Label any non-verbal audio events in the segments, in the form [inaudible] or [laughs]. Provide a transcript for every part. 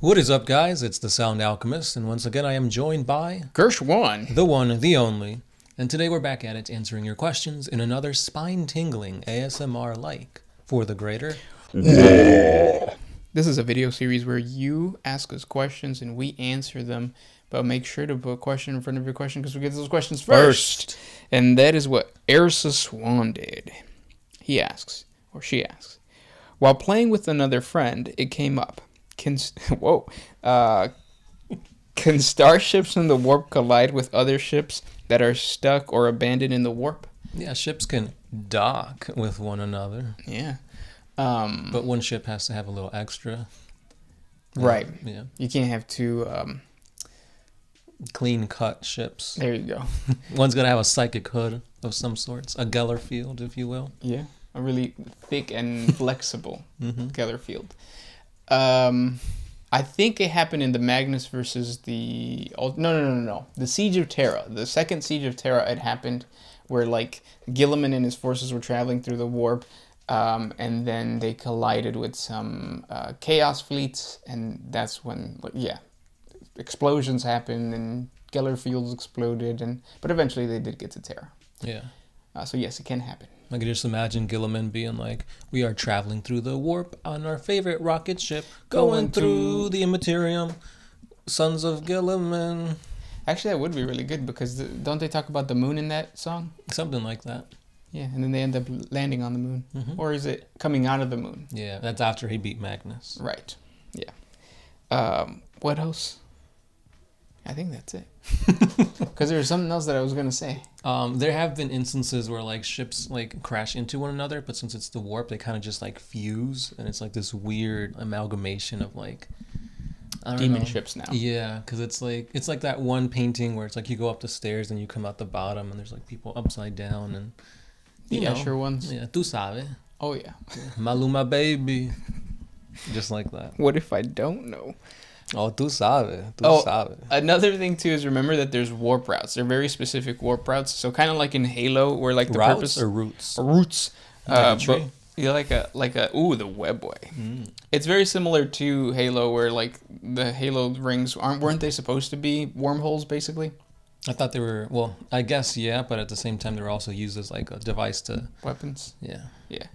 What is up, guys? It's the Sound Alchemist, and once again, I am joined by Gershwin. the one, the only. And today we're back at it, answering your questions in another spine tingling ASMR like for the greater. This is a video series where you ask us questions and we answer them, but make sure to put a question in front of your question because we get those questions first. And that is what Ersa Swan did. He asks, or she asks, while playing with another friend, it came up. Can [laughs] whoa, uh, can starships in the warp collide with other ships that are stuck or abandoned in the warp? Yeah, ships can dock with one another, Yeah. Um, but one ship has to have a little extra. right. Yeah. You can't have two. Um, Clean cut ships. there you go. [laughs] One's gonna have a psychic hood of some sorts, a Geller field, if you will. Yeah, a really thick and [laughs] flexible Mm-hmm. Gellerfield. Um, I think it happened in the Magnus versus the oh, no no no no no the Siege of Terra. The second Siege of Terra it happened where like Guilliman and his forces were traveling through the warp. Um, and then they collided with some uh, chaos fleets, and that's when, yeah, explosions happened and Geller fields exploded, and but eventually they did get to Terra. Yeah. Uh, so yes, it can happen. I can just imagine Guilliman being like, "We are traveling through the warp on our favorite rocket ship, going, Going through to- the Immaterium, Sons of Guilliman, Actually, that would be really good because the, don't they talk about the moon in that song? something like that." Yeah, and then they end up landing on the moon, Mhm. or is it coming out of the moon? Yeah, that's after he beat Magnus. Right. Yeah. Um, what else? I think that's it. [laughs] Because there was something else that I was gonna say. Um, there have been instances where like ships like crash into one another, but since it's the warp, they kind of just like fuse, and it's like this weird amalgamation of like I don't Demon know. ships now. Yeah, because it's like it's like that one painting where it's like you go up the stairs and you come out the bottom, and there's like people upside down and The you know. Escher ones. yeah, tú sabes, Oh yeah. Maluma baby, just like that. What if I don't know? Oh, tú sabes, tú Oh, sabes. Another thing too is remember that there's warp routes. They're very specific warp routes. So kind of like in Halo, where like the Routes purpose or roots? or roots. Like a uh, but- yeah, like a like a ooh the webway. Mm. It's very similar to Halo, where like the Halo rings aren't weren't they supposed to be wormholes basically I thought they were well. I guess yeah, but at the same time, they're also used as like a device to weapons? yeah. Yeah,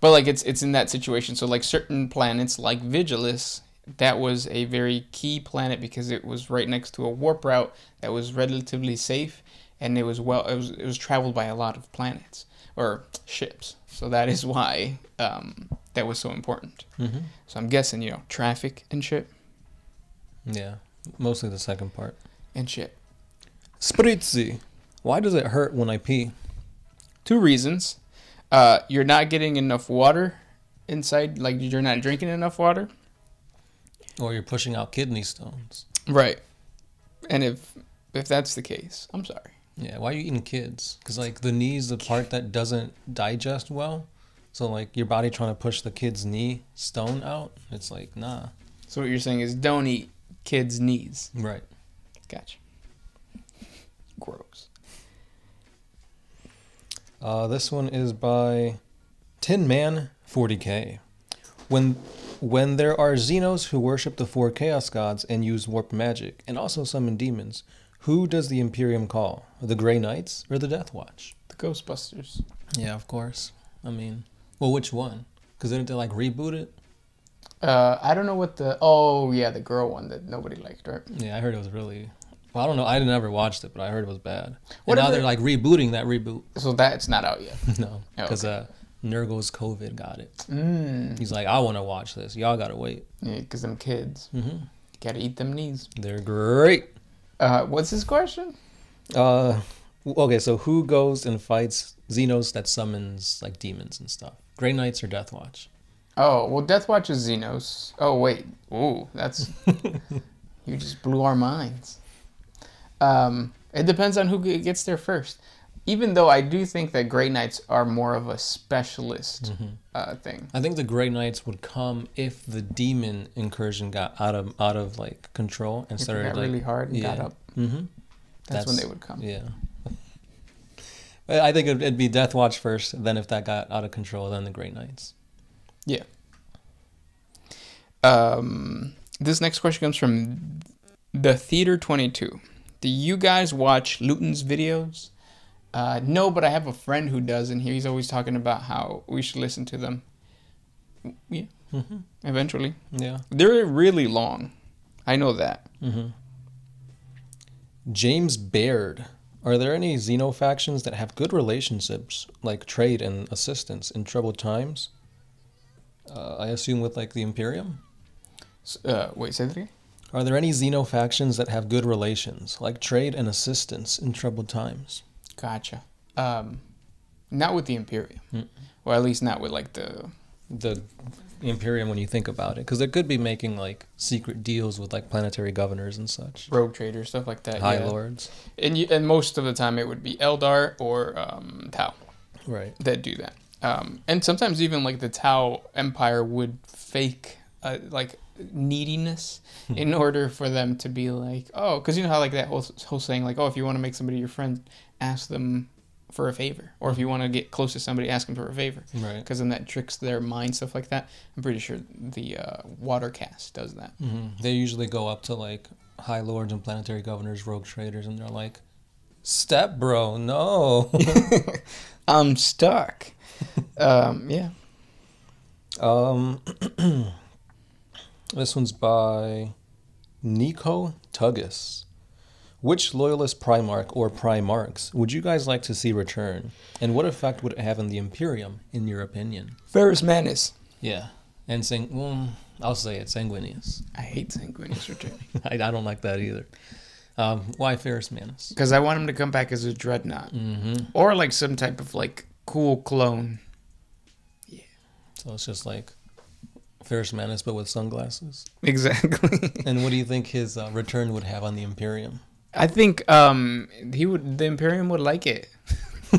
but like it's it's in that situation. So like certain planets like Vigilus, that was a very key planet because it was right next to a warp route that was relatively safe, and it was well it was it was traveled by a lot of planets or ships. So that is why um, that was so important. Mm-hmm. So I'm guessing you know traffic and ship Yeah, mostly the second part. and ship. Spritzy. Why does it hurt when I pee? Two reasons. Uh, you're not getting enough water inside, like you're not drinking enough water. Or you're pushing out kidney stones. Right. And if if that's the case, I'm sorry. Yeah, why are you eating kids? Because like the knee's the part that doesn't digest well. So like your body trying to push the kid's knee stone out, it's like nah. So what you're saying is don't eat kids' knees. Right. Gotcha. Gross. Uh, this one is by Tin Man 40k. When when there are Xenos who worship the four chaos gods and use warp magic, and also summon demons, who does the Imperium call? The Grey Knights or the Death Watch? The Ghostbusters. Yeah, of course. I mean, well, which one? Because didn't they like reboot it? Uh, I don't know what the oh yeah the girl one that nobody liked right. Yeah, I heard it was really. Well, I don't know. I never watched it, but I heard it was bad. And Whatever- now they're like rebooting that reboot. So that's not out yet. [laughs] no, Oh, because uh, Nurgle's COVID got it. Mm. He's like, I want to watch this. Y'all gotta wait. Yeah, because them kids hmm gotta eat them knees. They're great. Uh, what's his question? Uh, okay, so who goes and fights Xenos that summons like demons and stuff? Grey Knights or Death Watch? Oh well, Death Watch is Xenos. Oh wait, ooh, that's [laughs] you just blew our minds. Um, it depends on who gets there first. Even though I do think that Grey Knights are more of a specialist Mhm. uh, thing. I think the Grey Knights would come if the demon incursion got out of out of like control and If it started got like really hard and got up, Mm-hmm. that's, when they would come. Yeah. I think it'd, be Death Watch first. Then if that got out of control, then the Grey Knights. Yeah. Um, this next question comes from the Theater 22. Do you guys watch Luetin's videos? Uh, no, but I have a friend who does, and he's always talking about how we should listen to them. Yeah, Mm-hmm. eventually. Yeah. They're really long. I know that. Mm-hmm. James Baird. Are there any Xeno factions that have good relationships, like trade and assistance in troubled times? Uh, I assume with like the Imperium. Uh, wait, say that again? Are there any Xeno factions that have good relations, like trade and assistance in troubled times? Gotcha. Um, not with the Imperium. Mm. Or at least not with like the. The Imperium, when you think about it, because they could be making like secret deals with like planetary governors and such, rogue traders, stuff like that. high yeah. lords. And you, and most of the time it would be Eldar or um, Tau Right. that do that. Um, and sometimes even like the Tau Empire would fake uh, like neediness in order for them to be like, oh, because you know how like that whole whole saying like, oh, if you want to make somebody your friend, ask them for a favor, or if you want to get close to somebody, ask them for a favor, Right. because then that tricks their mind, stuff like that. I'm pretty sure the uh, Water Caste does that. hmm They usually go up to like high lords and planetary governors, rogue traders, and they're like, "Step bro, no." [laughs] I'm stuck. [laughs] um, yeah. um, [clears throat] this one's by Nico Tuggus. Which loyalist Primarch or Primarchs would you guys like to see return, and what effect would it have on the Imperium, in your opinion? Ferrus Manus. Yeah, and Sang. Well, I'll say it, Sanguinius. I hate Sanguinius returning. [laughs] I, I don't like that either. Um, why Ferrus Manus? Because I want him to come back as a dreadnought. Mm-hmm. Or like some type of like cool clone. Yeah. So it's just like Ferrus Manus, but with sunglasses. Exactly. [laughs] And what do you think his uh, return would have on the Imperium? I think um he would the Imperium would like it. [laughs]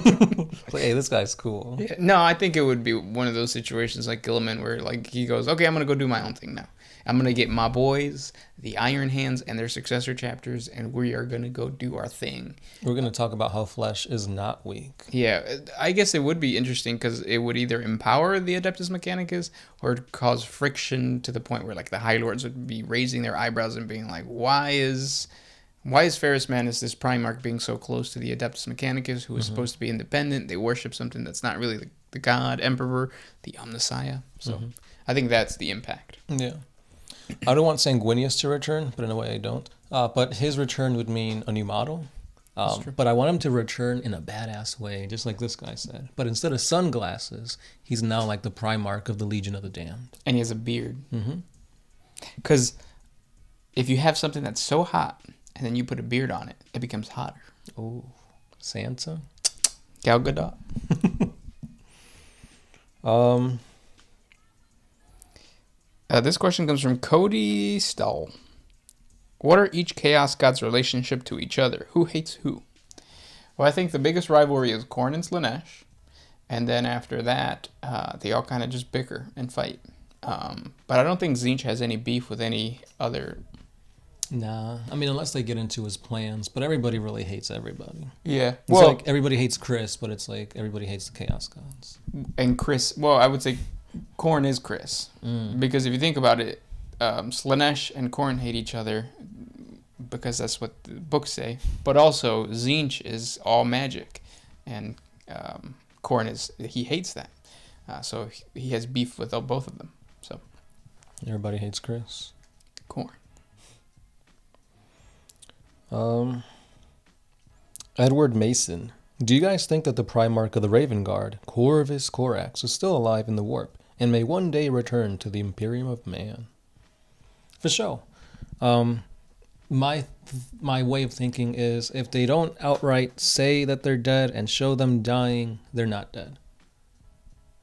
Hey, this guy's cool. Yeah. No, I think it would be one of those situations like Guilliman where like he goes, Okay, I'm gonna go do my own thing now. I'm gonna get my boys, the Iron Hands, and their successor chapters, and we are gonna go do our thing. We're gonna talk about how flesh is not weak. Yeah, I guess it would be interesting because it would either empower the Adeptus Mechanicus or cause friction to the point where like the High Lords would be raising their eyebrows and being like, "Why is, why is Ferrus Manus this Primarch being so close to the Adeptus Mechanicus, who is supposed to be independent? They worship something that's not really the, the God Emperor, the Omnissiah. So I think that's the impact. Yeah. I don't want Sanguinius to return, but in a way I don't. Uh, but his return would mean a new model. Um, but I want him to return in a badass way, just like this guy said. But instead of sunglasses, he's now like the Primarch of the Legion of the Damned. And he has a beard. Mm-hmm. Because if you have something that's so hot and then you put a beard on it, it becomes hotter. Oh, Sansa. Gal Gadot. [laughs] Um, Uh, this question comes from Cody Stull. What are each Chaos God's relationship to each other? Who hates who? Well, I think the biggest rivalry is Khorne and Slaanesh. And then after that, uh, they all kind of just bicker and fight. Um, but I don't think Tzeentch has any beef with any other. Nah. I mean, unless they get into his plans, but everybody really hates everybody. Yeah. It's Well, like everybody hates Chris, but it's like everybody hates the Chaos Gods. and Chris. Well, I would say Khorne is Chris. Mm. Because if you think about it, um, Slaanesh and Khorne hate each other because that's what the books say. But also, Tzeentch is all magic, and um, Khorne is he hates that. Uh, so he- he has beef with both of them. So Everybody hates Chris. Khorne. Um, Edward Mason. Do you guys think that the Primarch of the Raven Guard, Corvus Corax, is still alive in the warp and may one day return to the Imperium of Man? For sure. Um, my my way of thinking is if they don't outright say that they're dead and show them dying, they're not dead.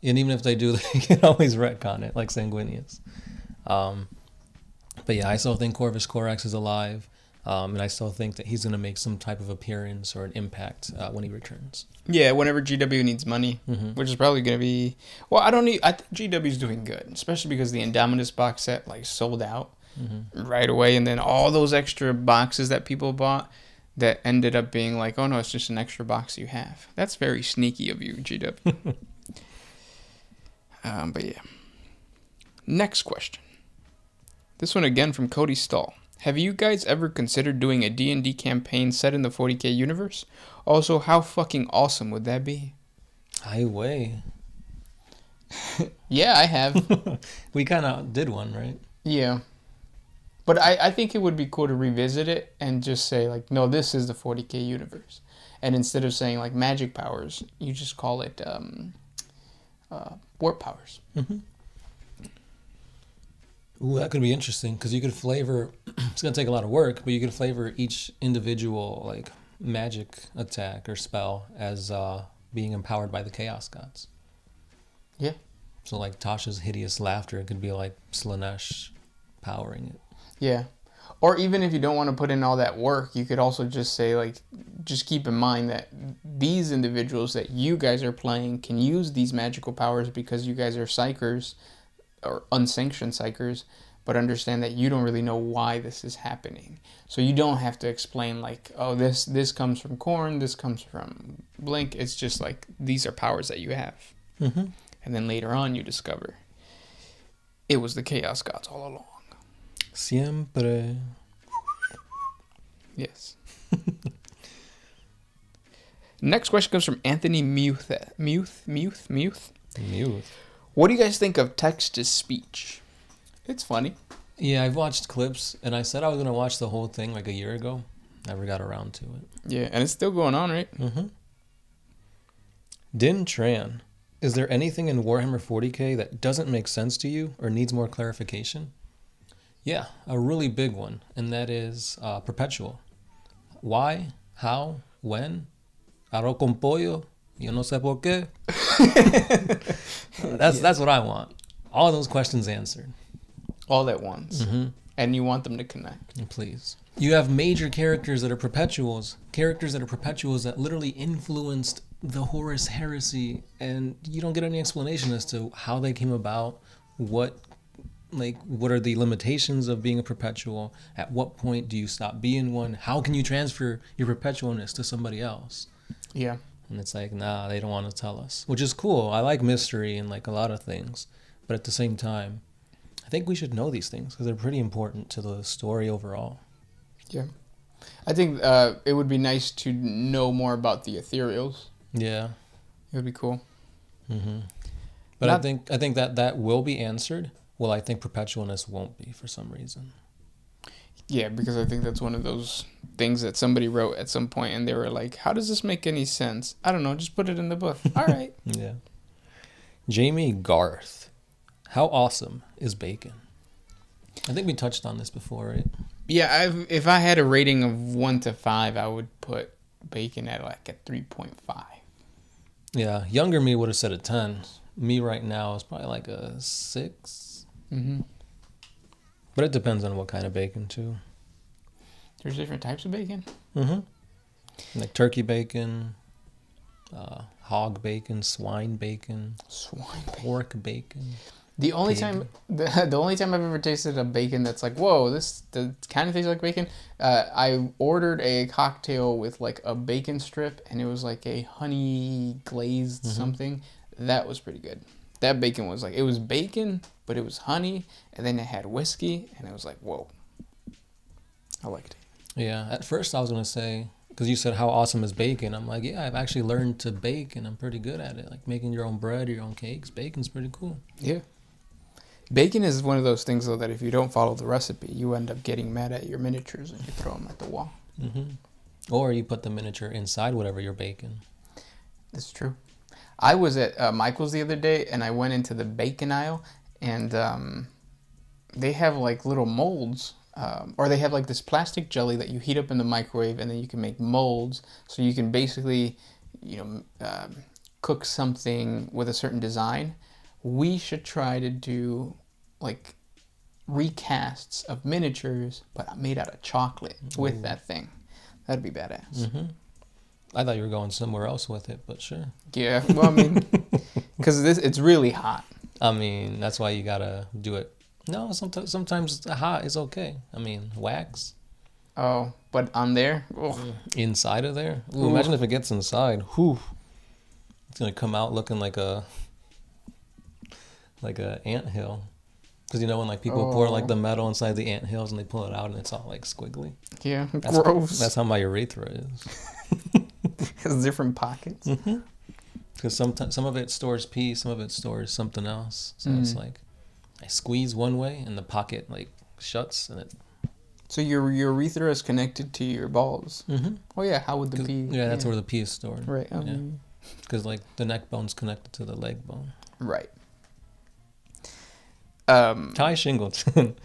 And even if they do, [laughs] they can always retcon it, like Sanguinius. Um, but yeah, I still think Corvus Corax is alive. Um, and I still think that he's going to make some type of appearance or an impact uh, when he returns. Yeah, whenever GW needs money, Mhm. which is probably going to be. Well, I don't need. I think GW's doing good, especially because the Indominus box set like sold out Mm-hmm. right away, and then all those extra boxes that people bought that ended up being like, oh no, it's just an extra box you have. That's very sneaky of you, GW. [laughs] um, but yeah. Next question. This one again from Cody Stall. Have you guys ever considered doing a D&D campaign set in the 40k universe? Also, how fucking awesome would that be? I way. [laughs] Yeah, I have. [laughs] we kind of did one, right? yeah. But I, I think it would be cool to revisit it and just say, like, no, this is the 40k universe. And instead of saying, like, magic powers, you just call it um, uh, warp powers. Ooh, that could be interesting because you could flavor. [clears throat] it's gonna take a lot of work, but you could flavor each individual like magic attack or spell as uh, being empowered by the chaos gods. Yeah. So like Tasha's hideous laughter it could be like Slaanesh powering it. Yeah. Or even if you don't want to put in all that work, you could also just say, like, just keep in mind that these individuals that you guys are playing can use these magical powers because you guys are psykers or unsanctioned psykers, but understand that you don't really know why this is happening. So you don't have to explain, like, oh, this, this comes from Khorne, this comes from Blink. It's just like, these are powers that you have. Mm-hmm. And then later on, you discover it was the Chaos Gods all along. Siempre. Yes. [laughs] Next question comes from Anthony Muth. Muth? Muth? Muth? Mute. What do you guys think of text to speech? It's funny. Yeah, I've watched clips, and I said I was gonna watch the whole thing like a year ago. Never got around to it. Yeah, and it's still going on, right? Mm-hmm. Din Tran, is there anything in Warhammer 40k that doesn't make sense to you or needs more clarification? Yeah, a really big one, and that is uh, perpetual. Why? How? When? Arroz con pollo? Yo no sé por qué. [laughs] that's that's what I want. All those questions answered. All at once. Mm-hmm. And you want them to connect. Please. You have major characters that are perpetuals, characters that are perpetuals that literally influenced the Horus heresy, and you don't get any explanation as to how they came about, what like what are the limitations of being a perpetual, at what point do you stop being one, how can you transfer your perpetualness to somebody else? Yeah. And it's like, nah, they don't want to tell us. Which is cool. I like mystery and like a lot of things. But at the same time, I think we should know these things because they're pretty important to the story overall. Yeah. I think uh, it would be nice to know more about the ethereals. Yeah. It would be cool. hmm But I think I think that that will be answered. Well, I think perpetualness won't be for some reason. Yeah, because I think that's one of those things that somebody wrote at some point and they were like, how does this make any sense? I don't know, just put it in the book. [laughs] All right. Yeah. Jamie Garth, how awesome is bacon? I think we touched on this before, right? Yeah, I've, if I had a rating of 1 to 5, I would put bacon at like a 3.5. Yeah. Younger me would have said a ten. Me right now is probably like a six. Mm-hmm. But it depends on what kind of bacon too. There's different types of bacon. Mm-hmm. Like turkey bacon, uh, hog bacon, swine bacon, Swine bacon. pork bacon. The only Pig. time the, [laughs] the only time I've ever tasted a bacon that's like, whoa, this the, kind of tastes like bacon. Uh, I ordered a cocktail with like a bacon strip, and it was like a honey glazed something. That was pretty good. That bacon was like it was bacon, but it was honey, and then it had whiskey, and it was like, whoa. I liked it. Yeah. At first, I was gonna say because you said how awesome is bacon. I'm like, yeah, I've actually learned to bake, and I'm pretty good at it. Like making your own bread, your own cakes. Bacon's pretty cool. Yeah. Bacon is one of those things though that if you don't follow the recipe, you end up getting mad at your miniatures and you throw them at the wall. Mm-hmm. Or you put the miniature inside whatever you're baking. That's true. I was at uh, Michael's the other day, and I went into the bacon aisle, and um, they have like little molds, um, or they have like this plastic jelly that you heat up in the microwave, and then you can make molds. So you can basically, you know, um cook something with a certain design. We should try to do like recasts of miniatures, but made out of chocolate with that thing. That'd be badass. hmm I thought you were going somewhere else with it, but sure. Yeah, well, I mean, [laughs] because this it's really hot. I mean, that's why you gotta do it. No, sometimes sometimes hot is okay. I mean, wax Oh, but on there, oh, inside of there. Ooh, Ooh. imagine if it gets inside. Whew. It's gonna come out looking like a like a ant hill. Because you know when like people pour like Oh. the metal inside the ant hills and they pull it out and it's all like squiggly. Yeah, That's, gross. That's how my urethra is. [laughs] has different pockets. Mm-hmm. Because sometimes some of it stores pee, some of it stores something else. So it's Mm. like I squeeze one way and the pocket like shuts and it. So your urethra is connected to your balls. Mm-hmm. Oh yeah, how would the pee? yeah, that's where the pee is stored. Right. Yeah. Um, Because like the neck bone's connected to the leg bone. Right. Um. Ty Shingleton. [laughs]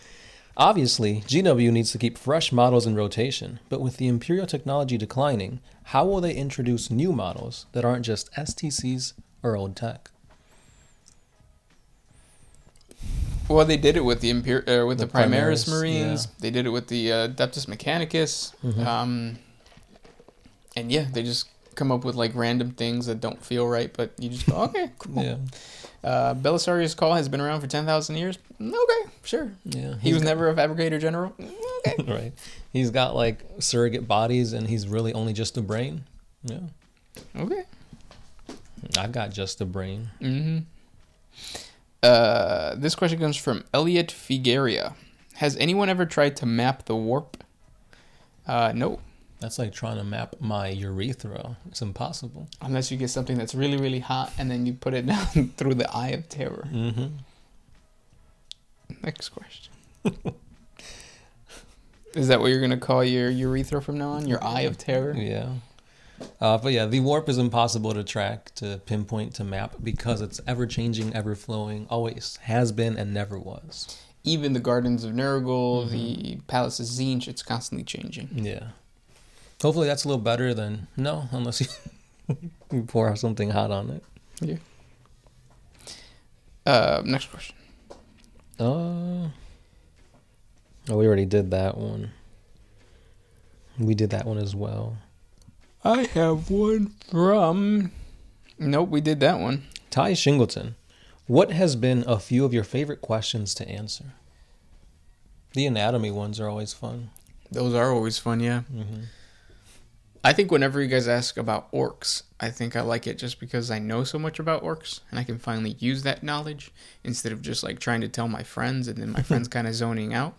Obviously, GW needs to keep fresh models in rotation, but with the Imperial technology declining, how will they introduce new models that aren't just STCs or old tech? Well, they did it with the Imper- uh, with the, The Primaris, Primaris, Marines. yeah. They did it with the uh, Adeptus Mechanicus. Mhm. Um, and yeah, they just come up with like random things that don't feel right, but you just go, okay, cool. Yeah, Uh, Belisarius Cawl has been around for ten thousand years. Okay, sure. yeah. He was got- never a fabricator general. Okay. [laughs] right. He's got like surrogate bodies, and he's really only just a brain. Yeah, okay. I've got just a brain. Mm-hmm. Uh, this question comes from Elliot Figueria. Has anyone ever tried to map the warp? Uh, no. That's like trying to map my urethra. It's impossible. Unless you get something that's really, really hot and then you put it [laughs] down through the eye of terror. Mm-hmm. Next question. [laughs] Is that what you're gonna call your urethra from now on? Your eye of terror? Yeah. Uh, but yeah, the warp is impossible to track, to pinpoint, to map because it's ever changing, ever flowing, always has been and never was. Even the gardens of Nurgle, the palace of Tzeentch, it's constantly changing. Yeah. Hopefully that's a little better than no, unless you, [laughs] you pour something hot on it. Yeah. Uh, next question. Uh, oh, we already did that one. We did that one as well. I have one from. Nope, we did that one. Ty Shingleton, what has been a few of your favorite questions to answer? The anatomy ones are always fun. Those are always fun, yeah. hmm I think whenever you guys ask about orcs, I think I like it just because I know so much about orcs and I can finally use that knowledge instead of just like trying to tell my friends and then my [laughs] friends kind of zoning out.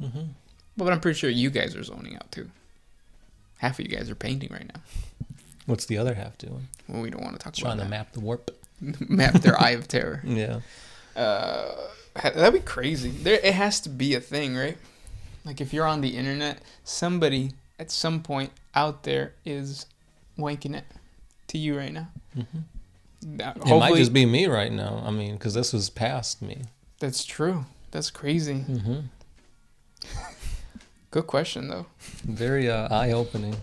hmm But I'm pretty sure you guys are zoning out too. Half of you guys are painting right now. What's the other half doing? Well, we don't want to talk about Trying to about map the warp. [laughs] map their eye of terror. [laughs] Yeah. Uh, that'd be crazy. There, it has to be a thing, right? Like if you're on the internet, somebody at some point out there is wanking it to you right now. hmm Now, It might just be me right now. I mean, because this was past me. that's true. That's crazy. hmm [laughs] Good question though. Very uh, eye opening.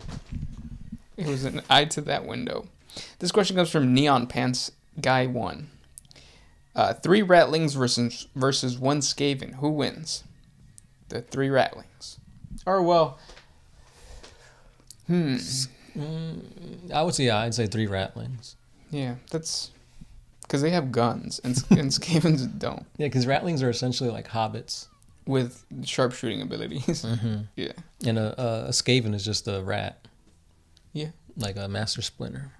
It was an eye to that window. This question comes from Neon Pants Guy One. Uh, three Ratlings versus versus one Skaven. Who wins? The three Ratlings. Or well, hmm. Mm, I would say, yeah, I'd say three ratlings. Yeah, that's because they have guns and and Skavens [laughs] don't Yeah, because ratlings are essentially like hobbits. with sharpshooting abilities. [laughs] Mm-hmm. yeah, And a, a, a skaven is just a rat. Yeah. Like a master splinter.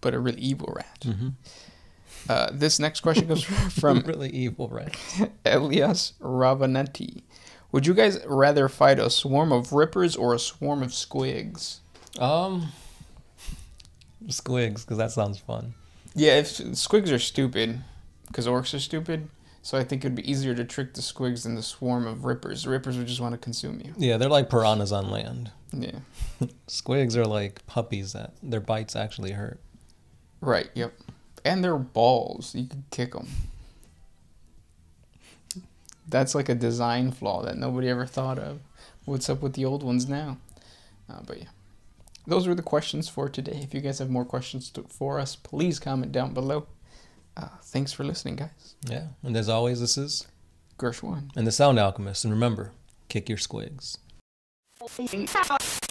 but a really evil rat. Mm-hmm. Uh, this next question comes [laughs] from really evil rat. Elias Ravanetti. Would you guys rather fight a swarm of rippers or a swarm of squigs? Um, squigs, because that sounds fun. Yeah, if squigs are stupid, because orcs are stupid, so I think it'd be easier to trick the squigs than the swarm of rippers. The rippers would just want to consume you. Yeah, they're like piranhas on land. Yeah. [laughs] Squigs are like puppies that their bites actually hurt. Right. Yep. And their balls, you could kick them. That's like a design flaw that nobody ever thought of. What's up with the old ones now? Uh, but yeah, those were the questions for today. If you guys have more questions to, for us, please comment down below. Uh, thanks for listening, guys. Yeah, and as always, this is Gershwin. and the Sound Alchemist. And remember, kick your squigs. [laughs]